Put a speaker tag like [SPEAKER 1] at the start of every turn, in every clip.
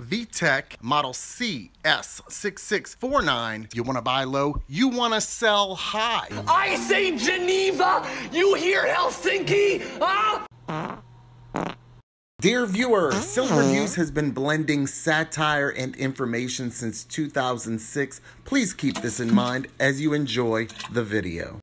[SPEAKER 1] VTech Model CS6649. You want to buy low, you want to sell high.
[SPEAKER 2] I say Geneva, you hear Helsinki? Huh?
[SPEAKER 1] Dear viewer, Silly Reviews has been blending satire and information since 2006. Please keep this in mind as you enjoy the video.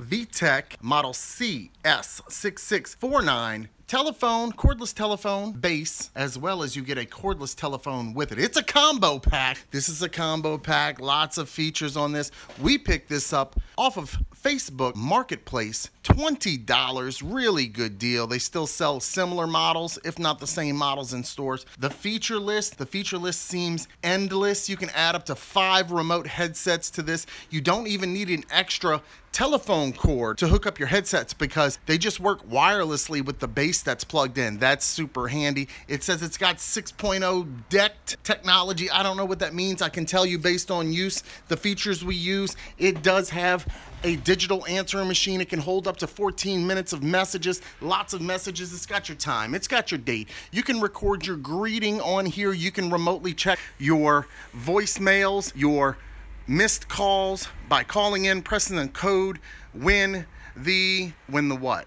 [SPEAKER 1] VTech Model CS6649 telephone, cordless telephone base, as well as you get a cordless telephone with it. It's a combo pack. This is a combo pack, lots of features on this. We picked this up off of Facebook Marketplace, $20, really good deal. They still sell similar models, if not the same models in stores. The feature list, the feature list seems endless. You can add up to five remote headsets to this. You don't even need an extra telephone cord to hook up your headsets because they just work wirelessly with the base that's plugged in. That's super handy. It says it's got 6.0 DECT technology. I don't know what that means. I can tell you based on use, the features we use, it does have a digital answering machine. It can hold up to 14 minutes of messages, lots of messages. It's got your time, it's got your date. You can record your greeting on here. You can remotely check your voicemails, your missed calls by calling in, pressing the code when the, when the what?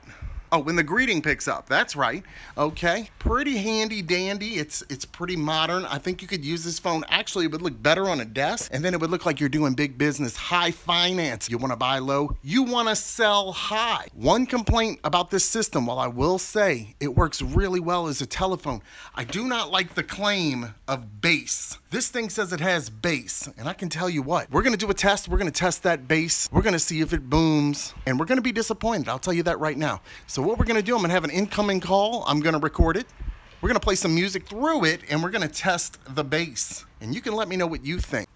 [SPEAKER 1] Oh, when the greeting picks up. That's right. Okay. Pretty handy dandy. It's it's pretty modern. I think you could use this phone. Actually, it would look better on a desk, and then it would look like you're doing big business, high finance. You want to buy low, you want to sell high. One complaint about this system, while I will say it works really well as a telephone, I do not like the claim of bass. This thing says it has bass, and I can tell you what, we're gonna do a test. We're gonna test that bass. We're gonna see if it booms, and we're gonna be disappointed. I'll tell you that right now. So what we're gonna do, I'm gonna have an incoming call. I'm gonna record it. We're gonna play some music through it, and we're gonna test the bass. And you can let me know what you think.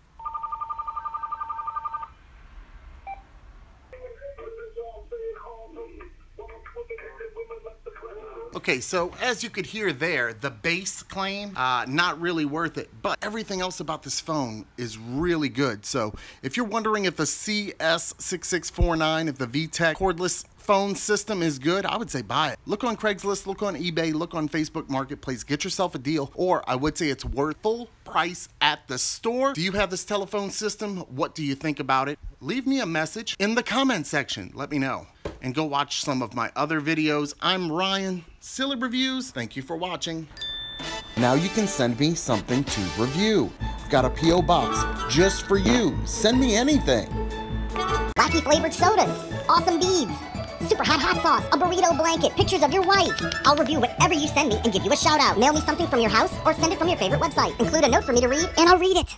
[SPEAKER 1] Okay, so as you could hear there, the bass claim, uh, not really worth it, but everything else about this phone is really good. So if you're wondering if the CS6649, if the VTech cordless phone system is good, I would say buy it. Look on Craigslist, look on eBay, look on Facebook Marketplace, get yourself a deal, or I would say it's worth full price at the store. Do you have this telephone system? What do you think about it? Leave me a message in the comment section. Let me know. And go watch some of my other videos. I'm Ryan, Silly Reviews. Thank you for watching. Now you can send me something to review. I've got a P.O. box just for you. Send me anything.
[SPEAKER 3] Wacky flavored sodas, awesome beads, super hot hot sauce, a burrito blanket, pictures of your wife. I'll review whatever you send me and give you a shout out. Mail me something from your house or send it from your favorite website. Include a note for me to read and I'll read it.